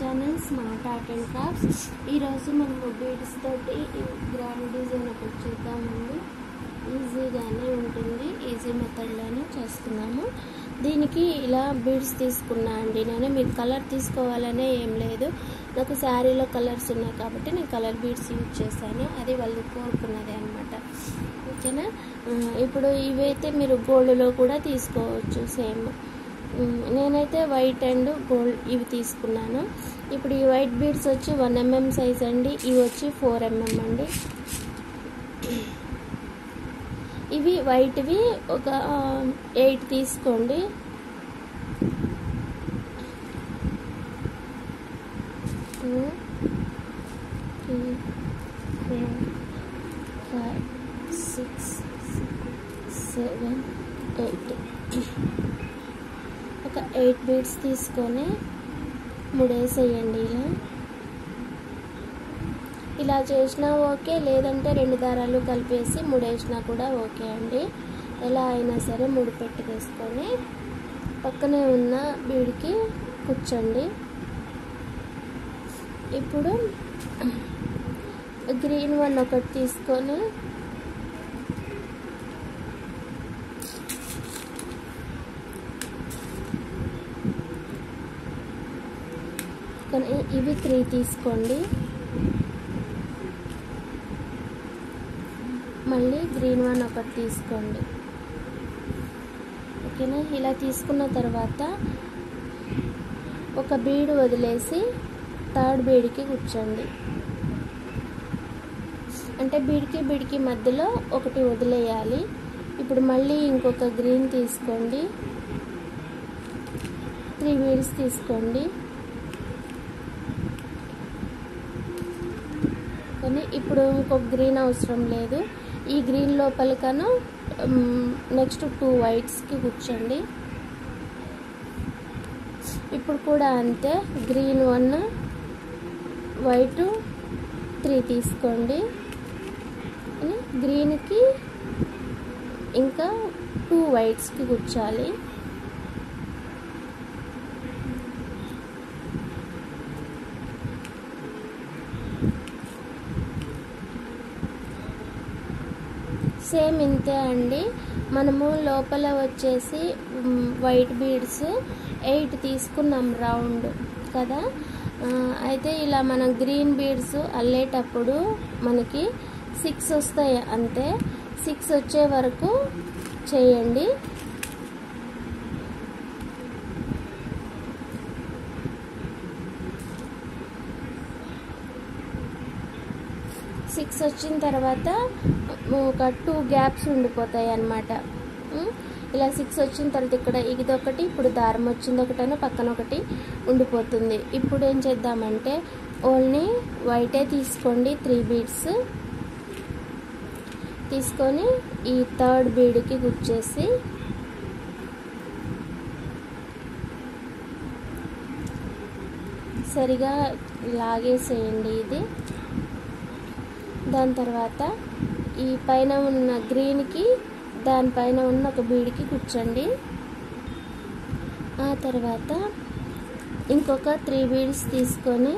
Channel smart art and crafts ఈరోజు మనము beads తోటి గ్రాండ్ డిజైన్ ఒకటి చూద్దామండి. ఈజీగానే ఉంటుంది. ఈజీ మెథడ్లోనే చేస్తున్నాము. దీనికి ఇలా బీడ్స్ తీసుకున్నా అండి. నేను మీకు కలర్ తీసుకోవాలనే ఏం లేదు. నాకు శారీలో కలర్స్ ఉన్నాయి కాబట్టి నేను కలర్ బీడ్స్ యూజ్ చేశాను. అది వాళ్ళు కోరుకున్నది అనమాట ఓకేనా? ఇప్పుడు ఇవైతే మీరు గోల్డ్లో కూడా తీసుకోవచ్చు సేమ్ నేనైతే వైట్ అండ్ గోల్డ్ ఇవి తీసుకున్నాను. ఇప్పుడు ఈ వైట్ బీడ్స్ వచ్చి వన్ ఎంఎం సైజ్ అండి ఇవి వచ్చి ఫోర్ ఎంఎం అండి. ఇవి వైట్వి ఒక ఎయిట్ తీసుకోండి. Two three four five six seven eight. Eight beads తీసుకొని ముడేసేయండి ఇలా. ఇలా చేసినా ఓకే లేదంటే రెండు దారాలు కలిపేసి ముడేసినా కూడా ఓకే అండి. ఎలా అయినా సరే ముడి పెట్టి పక్కనే ఉన్న బీడికి కూర్చోండి. ఇప్పుడు గ్రీన్ వన్ ఒకటి తీసుకొని కానీ ఇవి త్రీ తీసుకోండి. మళ్ళీ గ్రీన్ వన్ ఒకటి తీసుకోండి. ఓకేనా? ఇలా తీసుకున్న తర్వాత ఒక బీడు వదిలేసి థర్డ్ బీడికి కూర్చోండి. అంటే బీడికి బీడికి మధ్యలో ఒకటి వదిలేయాలి. ఇప్పుడు మళ్ళీ ఇంకొక గ్రీన్ తీసుకోండి. త్రీ బీడ్స్ తీసుకోండి. కానీ ఇప్పుడు ఇంకొక గ్రీన్ అవసరం లేదు. ఈ గ్రీన్ లోపలికను నెక్స్ట్ టూ వైట్స్కి కూర్చోండి. ఇప్పుడు కూడా అంతే గ్రీన్ వన్ వైట్ త్రీ తీసుకోండి. గ్రీన్కి ఇంకా టూ వైట్స్కి కూర్చాలి. సేమ్ ఇంతే అండి. మనము లోపల వచ్చేసి వైట్ బీడ్స్ ఎయిట్ తీసుకున్నాం రౌండ్ కదా? అయితే ఇలా మనం గ్రీన్ బీడ్స్ అల్లేటప్పుడు మనకి సిక్స్ వస్తాయి అంతే. సిక్స్ వచ్చే వరకు చేయండి. సిక్స్ వచ్చిన తర్వాత ఒక టూ గ్యాప్స్ ఉండిపోతాయి అన్నమాట. ఇలా సిక్స్ వచ్చిన తర్వాత ఇక్కడ ఇది ఒకటి ఇప్పుడు దారం వచ్చింది ఒకటను పక్కన ఒకటి ఉండిపోతుంది. ఇప్పుడు ఏం చేద్దామంటే ఓన్లీ వైటే తీసుకోండి త్రీ బీడ్స్ తీసుకొని ఈ థర్డ్ బీడ్కి గుచ్చేసి సరిగా లాగేసేయండి ఇది. దాని తర్వాత ఈ పైన ఉన్న గ్రీన్కి దానిపైన ఉన్న ఒక బీడికి కూర్చోండి. ఆ తర్వాత ఇంకొక త్రీ బీడ్స్ తీసుకొని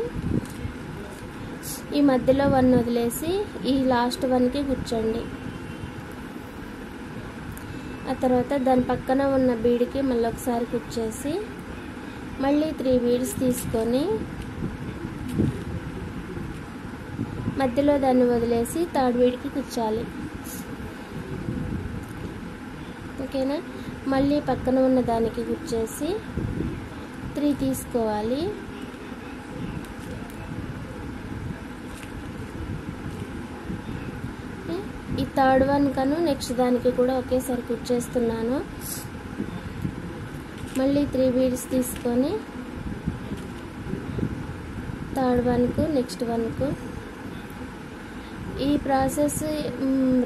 ఈ మధ్యలో వన్ వదిలేసి ఈ లాస్ట్ వన్కి కూర్చోండి. ఆ తర్వాత దాని పక్కన ఉన్న బీడికి మళ్ళీ ఒకసారి కూర్చేసి మళ్ళీ త్రీ బీడ్స్ తీసుకొని మధ్యలో దాన్ని వదిలేసి థర్డ్ వీడికి కూర్చోాలి ఓకేనా? మళ్ళీ పక్కన ఉన్న దానికి కూర్చేసి త్రీ తీసుకోవాలి. ఈ థర్డ్ వన్ కను నెక్స్ట్ దానికి కూడా ఒకేసారి కూర్చేస్తున్నాను. మళ్ళీ త్రీ బీడ్స్ తీసుకొని థర్డ్ వన్కు నెక్స్ట్ వన్కు ఈ ప్రాసెస్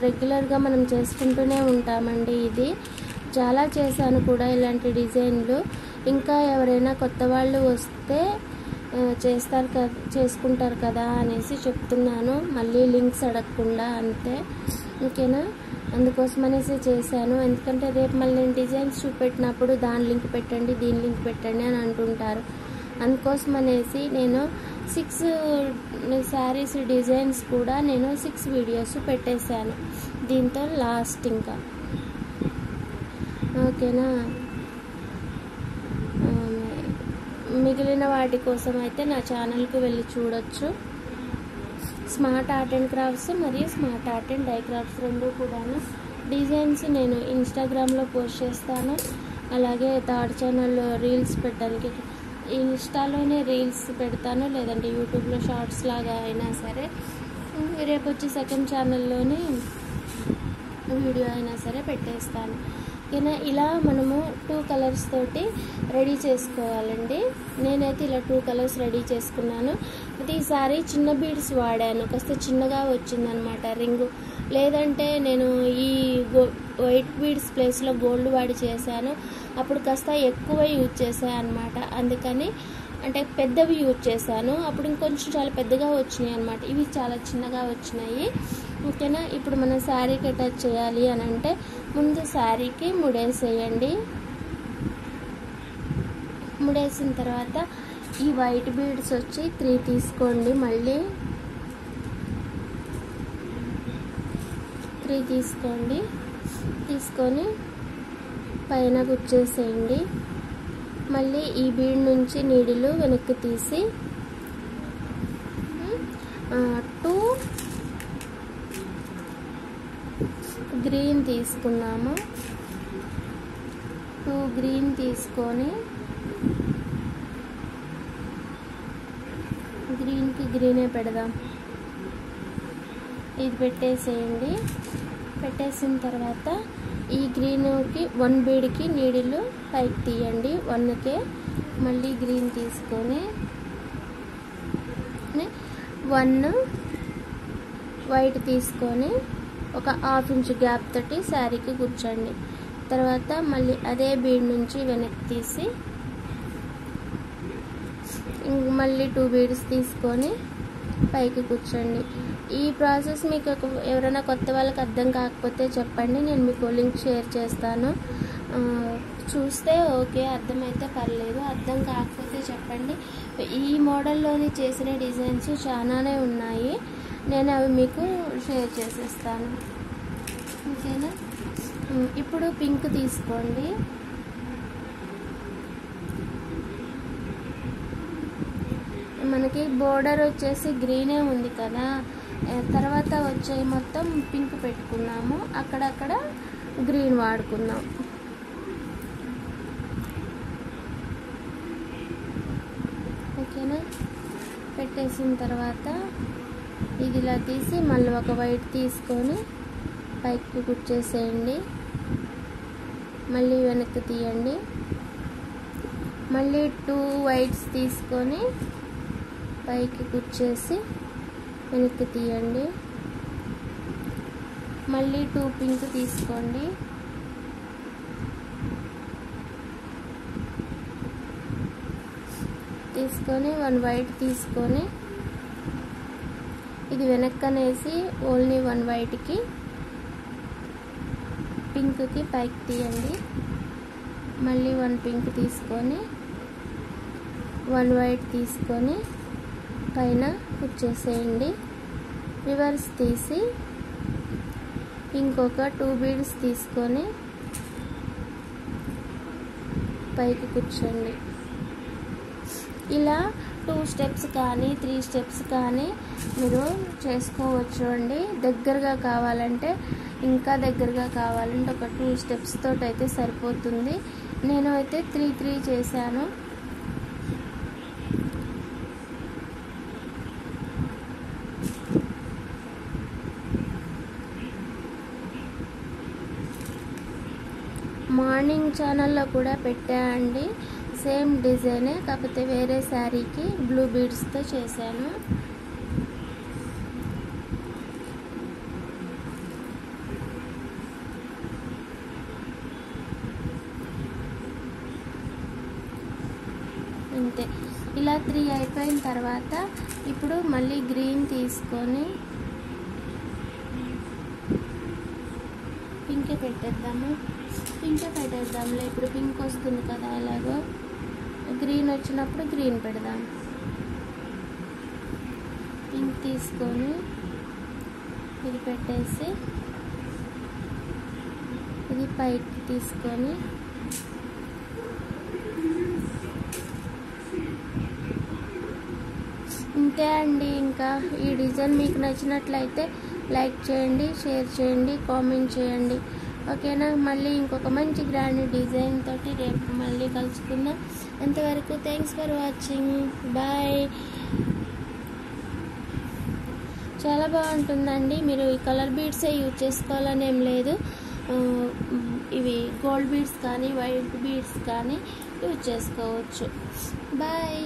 రెగ్యులర్గా మనం చేసుకుంటూనే ఉంటామండి ఇది. చాలా చేశాను కూడా ఇలాంటి డిజైన్లు. ఇంకా ఎవరైనా కొత్త వాళ్ళు వస్తే చేస్తారు కదా చేసుకుంటారు కదా అనేసి చెప్తున్నాను. మళ్ళీ లింక్స్ అడగకుండా అంతే. ఓకేనా? అందుకోసం అనేసి చేశాను. ఎందుకంటే రేపు మళ్ళీ నేను డిజైన్స్ చూపెట్టినప్పుడు దాని లింక్ పెట్టండి దీని లింక్ పెట్టండి అని అంటుంటారు. అందుకోసం అనేసి నేను సిక్స్ శారీస్ డిజైన్స్ కూడా నేను సిక్స్ వీడియోస్ పెట్టేశాను. దీంతో లాస్ట్ ఇంకా. ఓకేనా? మిగిలిన వాటి కోసం అయితే నా ఛానల్కి వెళ్ళి చూడొచ్చు. స్మార్ట్ ఆర్ట్ అండ్ క్రాఫ్ట్స్ మరియు smart art and dye crafts రెండు కూడాను. డిజైన్స్ నేను ఇన్స్టాగ్రామ్లో పోస్ట్ చేస్తాను. అలాగే థర్డ్ ఛానల్లో రీల్స్ పెట్టడానికి ఇన్స్టాలోనే రీల్స్ పెడతాను లేదంటే యూట్యూబ్లో షార్ట్స్ లాగా అయినా సరే. రేపు వచ్చి సెకండ్ ఛానల్లోనే వీడియో అయినా సరే పెట్టేస్తాను. ఓకేనా ఇలా మనము టూ కలర్స్ తోటి రెడీ చేసుకోవాలండి. నేనైతే ఇలా టూ కలర్స్ రెడీ చేసుకున్నాను. అయితే ఈసారి చిన్న బీడ్స్ వాడాను. కాస్త చిన్నగా వచ్చిందనమాట రింగు. లేదంటే నేను ఈ గో వైట్ బీడ్స్ ప్లేస్లో గోల్డ్ వాడి చేశాను. అప్పుడు కాస్త ఎక్కువ యూజ్ చేశాను అనమాట అందుకని అంటే పెద్దవి యూజ్ చేశాను. అప్పుడు ఇంకొంచెం చాలా పెద్దగా వచ్చినాయి అనమాట ఇవి చాలా చిన్నగా వచ్చినాయి. ఓకేనా? ఇప్పుడు మనం శారీకి అటాచ్ చేయాలి అని అంటే ముందు శారీకి ముడేసేయండి. ముడేసిన తర్వాత ఈ వైట్ బీడ్స్ వచ్చి త్రీ తీసుకోండి మళ్ళీ. త్రీ తీసుకోండి. తీసుకొని పైన గుచ్చేసేయండి. మళ్ళీ ఈ బీడ్ నుంచి నీడిలు వెనక్కి తీసి టూ గ్రీన్ తీసుకున్నాము. టూ గ్రీన్ తీసుకొని గ్రీన్కి గ్రీనే పెడదాం. ఇది పెట్టేసేయండి. పెట్టేసిన తర్వాత ఈ గ్రీన్కి వన్ బీడ్కి నీడిలు పైకి తీయండి. వన్కే మళ్ళీ గ్రీన్ తీసుకొని వన్ వైట్ తీసుకొని ఒక హాఫ్ ఇంచ్ గ్యాప్ తోటి శారీకి కూర్చోండి తర్వాత మళ్ళీ అదే బీడ్ నుంచి వెనక్కి తీసి మళ్ళీ టూ బీడ్స్ తీసుకొని పైకి కూర్చోండి ఈ ప్రాసెస్ మీకు ఎవరైనా కొత్త వాళ్ళకి అర్థం కాకపోతే చెప్పండి నేను మీకు లింక్ షేర్ చేస్తాను. చూస్తే ఓకే అర్థమైతే పర్లేదు. అర్థం కాకపోతే చెప్పండి. ఈ మోడల్లోని చేసిన డిజైన్స్ చాలానే ఉన్నాయి. నేను అవి మీకు షేర్ చేసేస్తాను. ఓకేనా? ఇప్పుడు పింక్ తీసుకోండి. మనకి బోర్డర్ వచ్చేసి గ్రీనే ఉంది కదా. తర్వాత వచ్చే మొత్తం పింక్ పెట్టుకున్నాము. అక్కడక్కడ గ్రీన్ వాడుకుందాం ఓకేనా? పెట్టేసిన తర్వాత ఇది ఇలా తీసి మళ్ళీ ఒక వైట్ తీసుకొని పైకి కుర్చేసేయండి మళ్ళీ వెనక్కి తీయండి. మళ్ళీ టూ వైట్స్ తీసుకొని పైకి కుర్చేసి వెనక్కి తీయండి. మళ్ళీ టూ పింక్ తీసుకోండి. తీసుకొని వన్ వైట్ తీసుకొని ఇది వెనక్కనేసి ఓన్లీ వన్ వైట్కి పింక్కి పైకి తీయండి. మళ్ళీ వన్ పింక్ తీసుకొని వన్ వైట్ తీసుకొని పైన కుచ్చేసేయండి రివర్స్ తీసి ఇంకొక టూ బీడ్స్ తీసుకొని పైకి కూర్చోండి. ఇలా టూ స్టెప్స్ కానీ త్రీ స్టెప్స్ కానీ మీరు చేసుకోవచ్చు అండి. దగ్గరగా కావాలంటే ఇంకా దగ్గరగా కావాలంటే ఒక టూ స్టెప్స్ తోటి అయితే సరిపోతుంది. నేను అయితే త్రీ త్రీ చేశాను. మార్నింగ్ ఛానల్లో కూడా పెట్టా అండి సేమ్ డిజైనే కాకపోతే వేరే శారీకి బ్లూ బీడ్స్తో చేశాను. అంతే. ఇలా త్రీ అయిపోయిన తర్వాత ఇప్పుడు మళ్ళీ గ్రీన్ తీసుకొని పింకే పెట్టేద్దాము. పింకే పెట్టేద్దాంలే. ఇప్పుడు పింక్ వస్తుంది కదా ఎలాగో. గ్రీన్ వచ్చినప్పుడు గ్రీన్ పెడదాం. పింక్ తీసుకొని ఇది పెట్టేసి ఇది పైకి తీసుకొని ఇంతే అండి ఇంకా. ఈ డిజైన్ మీకు నచ్చినట్లయితే లైక్ చేయండి షేర్ చేయండి కామెంట్ చేయండి. ఓకేనా? మళ్ళీ ఇంకొక మంచి గ్రాండ్ డిజైన్ తోటి రేపు మళ్ళీ కలుసుకుందాం. అంతవరకు థ్యాంక్స్ ఫర్ వాచింగ్ బాయ్ చాలా బాగుంటుందండి. మీరు ఈ కలర్ బీడ్సే యూజ్ చేసుకోవాలని ఏం లేదు. ఇవి గోల్డ్ బీడ్స్ కానీ వైట్ బీడ్స్ కానీ యూజ్ చేసుకోవచ్చు. బాయ్